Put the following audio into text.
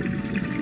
you